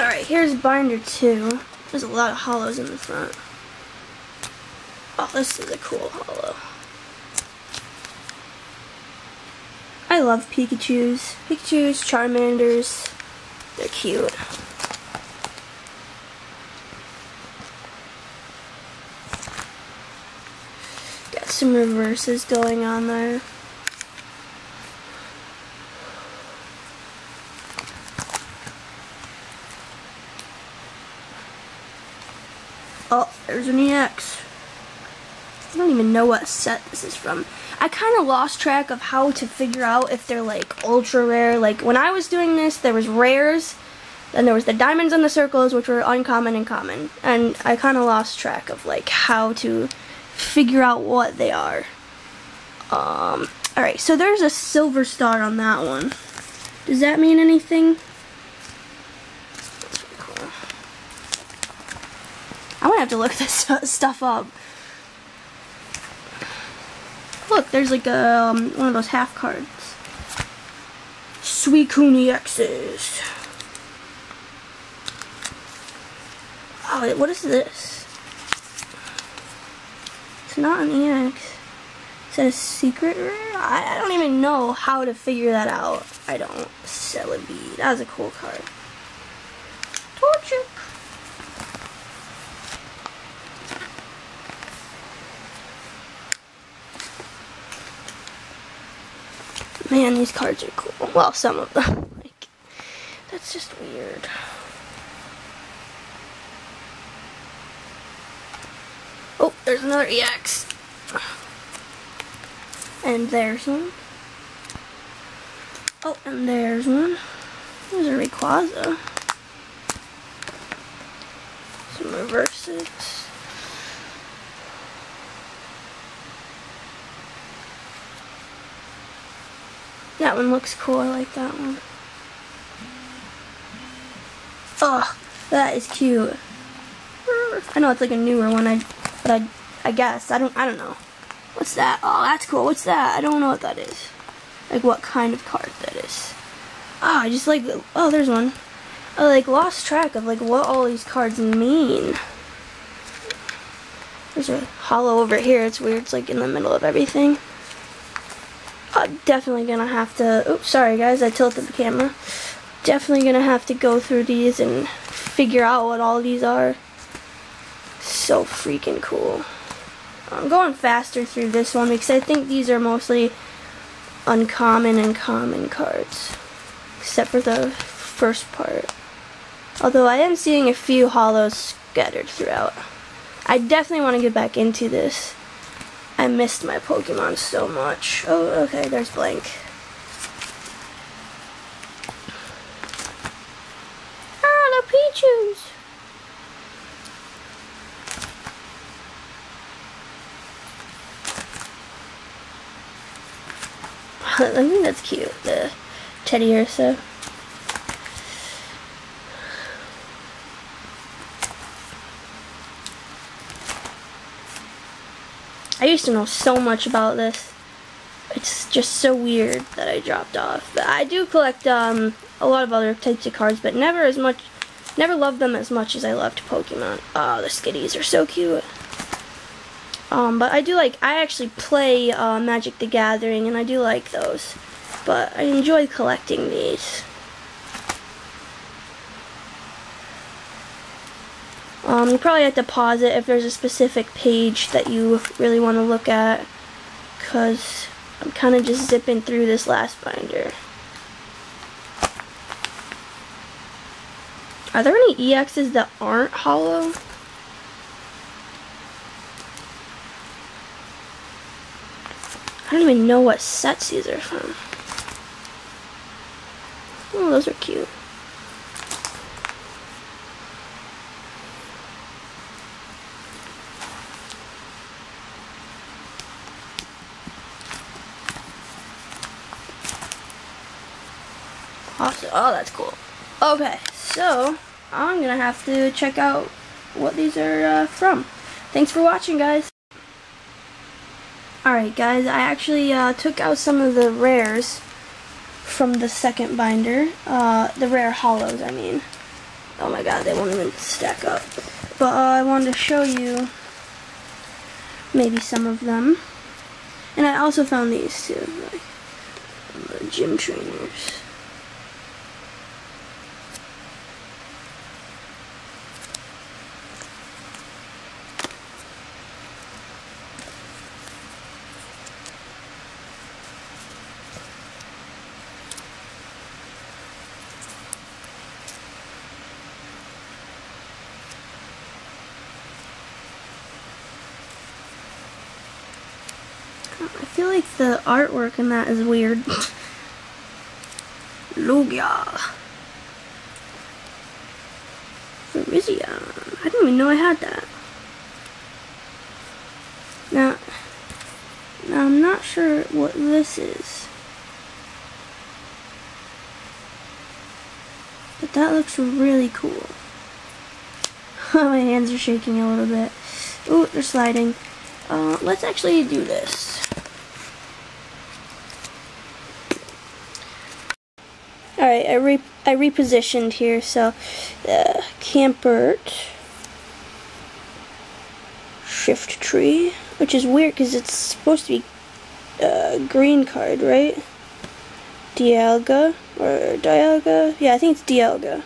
Alright, here's binder two. There's a lot of hollows in the front. Oh, this is a cool hollow. I love Pikachus. Pikachus, Charmanders. They're cute. Got some reverses going on there. Oh, there's an EX. I don't even know what set this is from. I kind of lost track of how to figure out if they're like ultra rare. Like when I was doing this, there was rares, then there was the diamonds and the circles, which were uncommon and common. And I kind of lost track of like how to figure out what they are. Um, alright, so there's a silver star on that one. Does that mean anything? I'm gonna have to look this stuff up. Look, there's like a, um, one of those half cards. Suicune X's. Oh, what is this? It's not an EX. That a secret rare? I, I don't even know how to figure that out. I don't. Celebi. That was a cool card. Man, these cards are cool. Well, some of them. Like, that's just weird. Oh, there's another EX. And there's one. Oh, and there's one. There's a Rayquaza. Some reverses. That one looks cool. I like that one. Oh, that is cute. I know it's like a newer one, I, but I, I guess I don't. I don't know. What's that? Oh, that's cool. What's that? I don't know what that is. Like what kind of card that is. Ah, oh, I just like. Oh, there's one. I like lost track of like what all these cards mean. There's a hollow over here. It's weird. It's like in the middle of everything. I'm definitely gonna have to, oops, sorry guys, I tilted the camera. Definitely gonna have to go through these and figure out what all these are. So freaking cool. I'm going faster through this one because I think these are mostly uncommon and common cards. Except for the first part. Although I am seeing a few hollows scattered throughout. I definitely want to get back into this. I missed my Pokemon so much. Oh, okay, there's Blank. Ah, the Pichus! I think that's cute, the Teddiursa. I used to know so much about this. It's just so weird that I dropped off. But I do collect um, a lot of other types of cards, but never as much, never loved them as much as I loved Pokemon. Oh, the Skitties are so cute. Um, but I do like, I actually play uh, Magic the Gathering, and I do like those. But I enjoy collecting these. Um, you probably have to pause it if there's a specific page that you really want to look at because I'm kind of just zipping through this last binder. Are there any EXs that aren't hollow? I don't even know what sets these are from. Oh, those are cute. Oh, that's cool. Okay, so I'm gonna have to check out what these are uh, from. Thanks for watching, guys. Alright, guys, I actually uh, took out some of the rares from the second binder. Uh, the rare hollows, I mean. Oh my god, they won't even stack up. But uh, I wanted to show you maybe some of them. And I also found these too, like uh, gym trainers. I feel like the artwork in that is weird. Lugia. Virizion. I didn't even know I had that. Now, now I'm not sure what this is. But that looks really cool. My hands are shaking a little bit. Oh, they're sliding. Uh, let's actually do this. Alright, I, re I repositioned here, so uh, Campert, Shiftry, which is weird because it's supposed to be uh, green card, right? Dialga, or Dialga? Yeah, I think it's Dialga.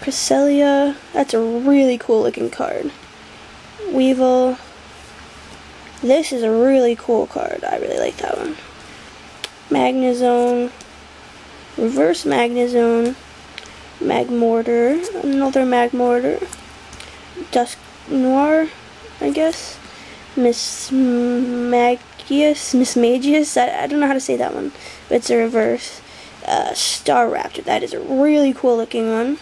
Cresselia, that's a really cool looking card. Weavile, this is a really cool card, I really like that one. Magnezone, Reverse Magnezone, Magmortar, another Magmortar, Dusk Noir, I guess, Mismagius, Miss Magius, I, I, don't know how to say that one, but it's a reverse. Uh, Staraptor, that is a really cool looking one,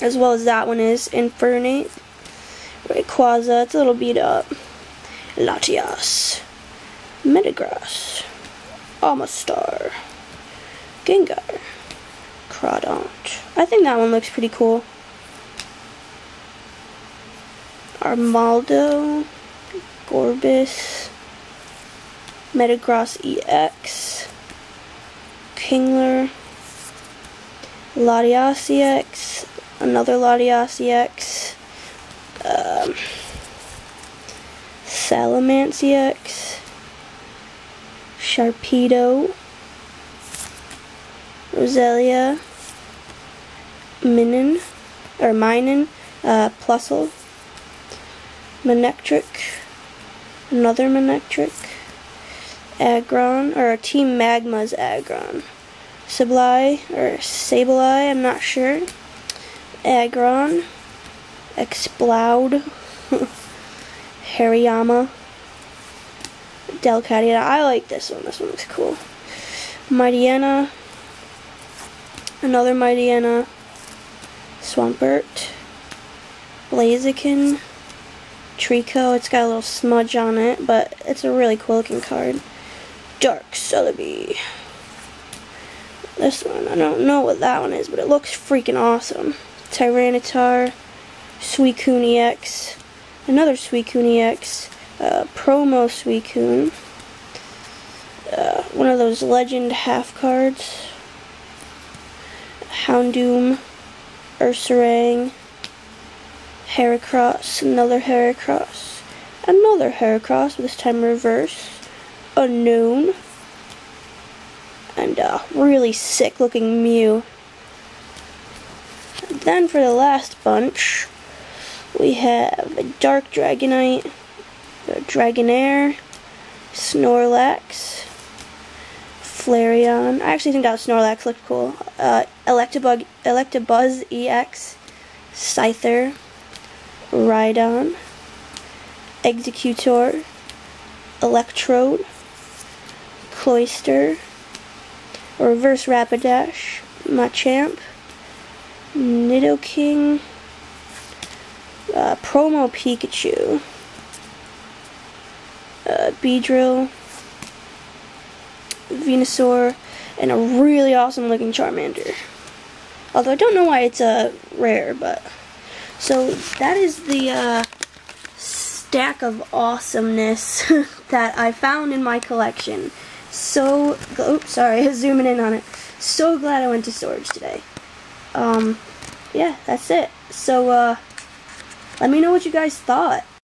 as well as that one is Infernape, Rayquaza, it's a little beat up, Latias, Metagross, Amistar, Gengar. Crawdaunt. I think that one looks pretty cool. Armaldo. Gorebyss. Metagross EX. Kingler. Latias EX. Another Latias EX. Um, Salamence EX. Sharpedo. Roselia, Minun, or Minun, uh, Manectric, another Manectric, Aggron, or Team Magma's Aggron, Sableye, or Sableye, I'm not sure, Aggron, Exploud, Hariyama, Delcadia. I like this one. This one looks cool. Mightyena, another Mightyena, Swampert, Blaziken, Treecko. It's got a little smudge on it, but it's a really cool looking card. Dark Celebi. This one, I don't know what that one is, but it looks freaking awesome. Tyranitar, Suicune EX, another Suicune EX, uh, Promo Suicune, uh, one of those Legend half cards. Houndoom, Ursaring, Heracross, another Heracross, another Heracross, this time reverse, Unown, and a really sick looking Mew. And then for the last bunch, we have a Dark Dragonite, a Dragonair, Snorlax, Flareon. I actually think that Snorlax looked cool. Uh, Electabug, Electabuzz EX, Scyther, Rhydon, Exeggutor, Electrode, Cloyster, Reverse Rapidash, Machamp, Nidoking, uh, Promo Pikachu, uh, Beedrill, Venusaur, and a really awesome looking Charmander. Although I don't know why it's a uh, rare, but so that is the uh, stack of awesomeness that I found in my collection. So, oh, sorry, zooming in on it. So glad I went to storage today. Um, yeah, that's it. So, uh, let me know what you guys thought.